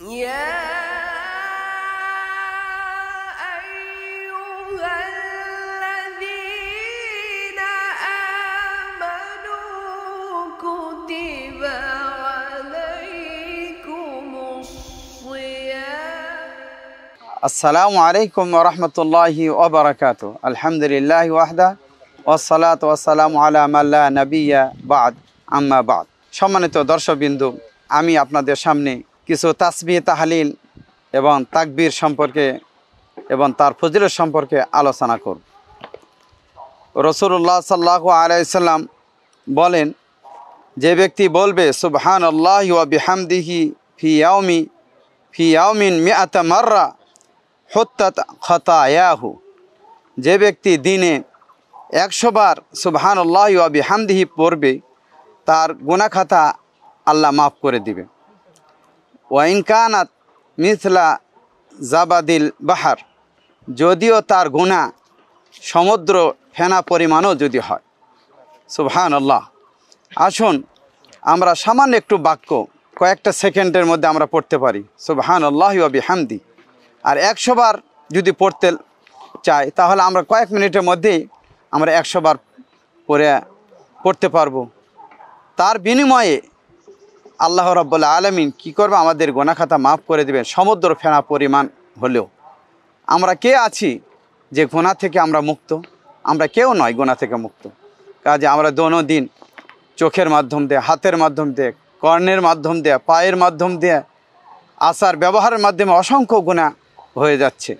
يا أيها الذين آمنوا كتب عليكم الصيام আসসালামু আলাইকুম রহমতুল্লাহি ওবরাকাত আলহামদুলিল্লাহ ওয়াহদা ওসালাত ওয়াসালাম আলা মাল্লা নবিয়া বাদ আম্মা বাদ সম্মানিত দর্শকবিন্দু আমি আপনাদের সামনে কিছু তাসবি তাহালিল এবং তাকবির সম্পর্কে এবং তার ফজিলত সম্পর্কে আলোচনা করব। রসুল্লাহ সাল্লাহ আলাইসাল্লাম বলেন, যে ব্যক্তি বলবে সুবহান আল্লাহ ওয়া বিহামদিহি ফি ইয়াউমি ফি ইয়াউমিন মিআতা মাররা হত্যাত খতায়াহু। যে ব্যক্তি দিনে একশো বার সুবহান আল্লাহ বিহামদিহি পড়বে, তার গুনাখাতা আল্লাহ মাফ করে দিবে। ওয়াইন কানাত মিথলা জাবাদিল বাহার, যদিও তার গুণা সমুদ্র ফেনা পরিমাণও যদি হয়। সুবহান আল্লাহ আসুন, আমরা সামান্য একটু বাক্য কয়েকটা সেকেন্ডের মধ্যে আমরা পড়তে পারি। সুবহান আল্লাহ হামদি আর একশোবার যদি পড়তে চাই, তাহলে আমরা কয়েক মিনিটের মধ্যেই আমরা একশোবার পড়ে, পড়তে পারব। তার বিনিময়ে আল্লাহ রব্বুল্লা আলমিন কী করবে? আমাদের গোনাখাতা মাফ করে দেবেন। সমুদ্র ফেনা পরিমাণ হলেও। আমরা কে আছি যে গোনা থেকে আমরা মুক্ত? আমরা কেউ নয় গোনা থেকে মুক্ত। কাজে আমরা দৈনন্দিন চোখের মাধ্যম দিয়ে, হাতের মাধ্যম দিয়ে, কর্ণের মাধ্যম দিয়ে, পায়ের মাধ্যম দিয়ে, আচার ব্যবহারের মাধ্যমে অসংখ্য গুণা হয়ে যাচ্ছে।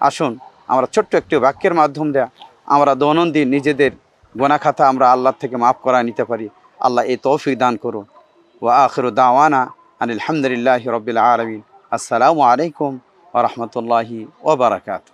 আসুন, আমরা ছোট্ট একটি বাক্যের মাধ্যম দিয়ে আমরা দৈনন্দিন নিজেদের গোনাখাতা আমরা আল্লাহ থেকে মাফ করা নিতে পারি। আল্লাহ এই তৌফিক দান করুন। وآخر دعوانا أن الحمد لله رب العالمين. السلام عليكم ورحمة الله وبركاته.